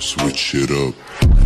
Switch it up.